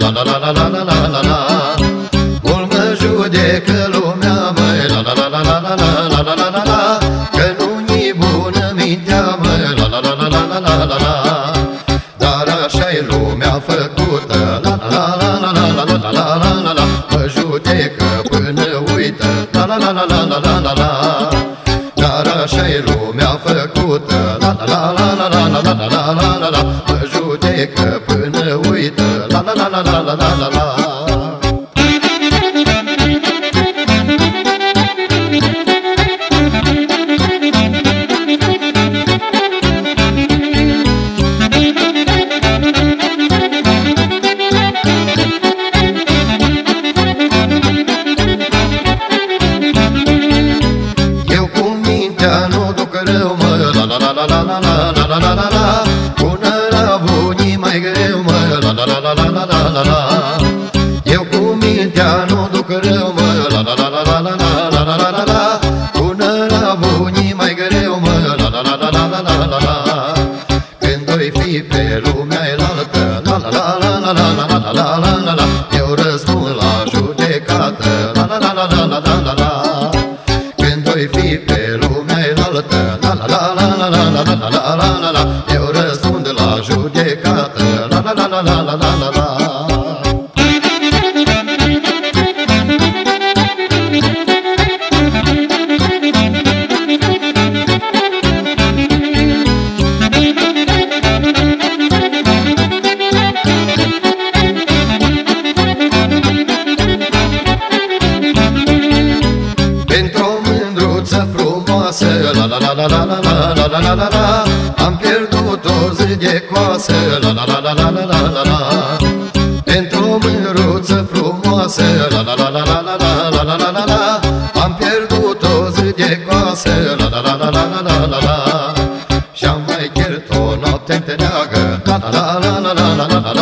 la la la la la la la la la Mult mă judecă lumea, măi, la la la la la la la la la la la Că nu-i bună mintea, măi, la la la la la la la la la Dar așa-i lumea făcută, la la la la la la la la la la la la Mă judecă până uită, la la la la la la la la la Dar așa-i lumea făcută, la la la la la la la la la la la Mă judecă la la la la la la la Eu cu mintea nu duc rău, mă, la la la la la la. la la la Eu cu mintea nu duc rău, mă, la la la la la la la la la la la Până la bunii mai greu, mă, la la la la la la la la la Când oi fi pe lumea elaltă, la la la la la la la la la la la la Eu răspund la judecată, la la la la la la la la la Când oi fi pe lumea elaltă, la la la la la la la la la la la Eu răspund la judecată, la la la la la la frumoasă La la la la la la la la la la la Am pierdut o zi de coasă La la la la la la la la la Pentru o mâruță frumoase, La la la la la la la la la la la Am pierdut o zi de coasă La la la la la la la la la Și-am mai chert o noapte întreagă La la la la la la la la la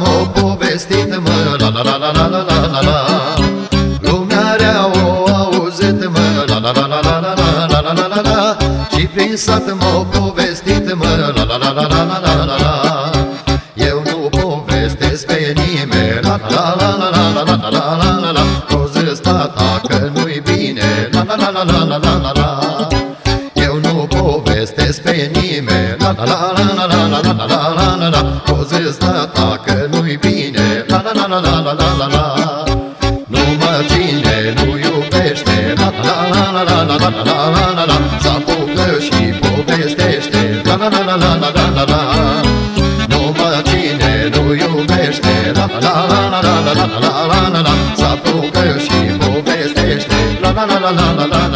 mi-o povestit mă la la la la la la la la la Lumea rea o auzit mă la la la la la la la la la la la la Și prin sat m-o povestit mă la la la la la la la la la Eu nu povestesc pe nimeni la la la la la la la la la la la la Prozesc tata că nu-i bine la la la la la la la la la Eu nu povestesc pe nimeni la la la la la la la la la la la la la la Nu mă ține, nu iubește, la la la la la la la la la la la Să apucă și povestește, la la la la la la la la la Nu mă ține, nu iubește, la la la la la la la la la la la Să apucă și povestește, la la la la la la la